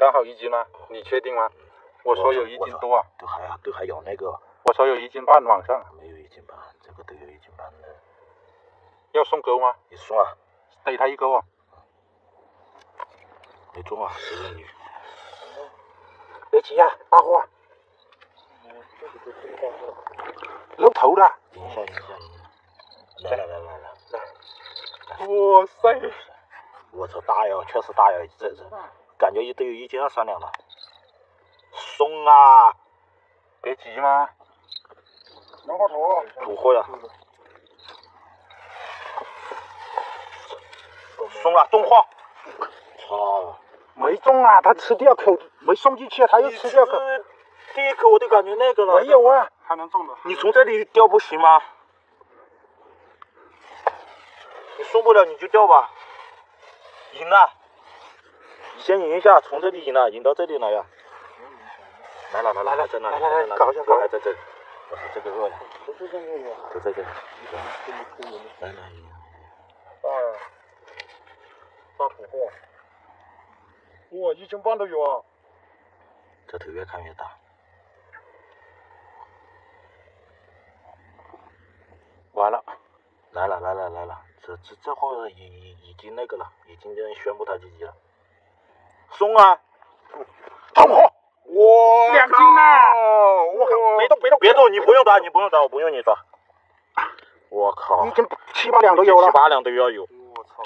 刚好一斤吗？你确定吗？我说有一斤多啊，都还都还有那个，我说有一斤半往上，没有一斤半，这个都有一斤半的。要送钩吗？你送啊，逮他一钩啊！没中啊，这个你别急呀，大货，露头了。等一下等一下来来来来来，哇塞，我操大呀，确实大呀，这这感觉都有一斤二三两了。松啊，别急嘛，两把头，煮货呀，送了中货，操！没中啊，他吃第二口没送进去，他又吃第二口，第一口我都感觉那个了。没有啊，还能中的。你从这里钓不行吗？你送不了你就钓吧。赢了，先引一下，从这里引了，引到这里来呀。来了来了，还在那里，来来来搞一下搞一下还在这里。我操，这个饿了，不是这个，都在这里。来来，大呀，大土货。哇，一斤半都有啊！这头越看越大。完了，来了来了来了，这这这货已已已经那个了，已经宣布他 GG 了。送啊！中货，哇两斤呐！我靠，别动别动，别动，你不用抓，你不用抓，我不用你抓。我靠，一斤七八两都有了七，八两都要有。我操！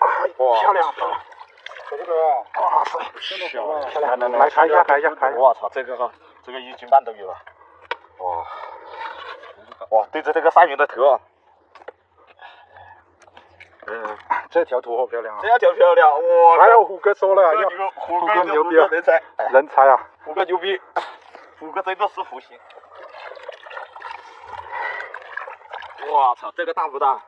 哎哇漂亮漂亮，可这个啊，哇塞，真的好啊！漂亮，来看一下看一下看一下，我操，这个哈这个一斤半都有了。哇哇，对着这个鳝鱼的头啊，这条图好漂亮啊这！条漂亮，哇！还有虎哥说了虎虎哥哥牛逼啊人才，哎人才啊！虎哥牛逼，虎哥真的是虎星。我操，这个大不大？啊！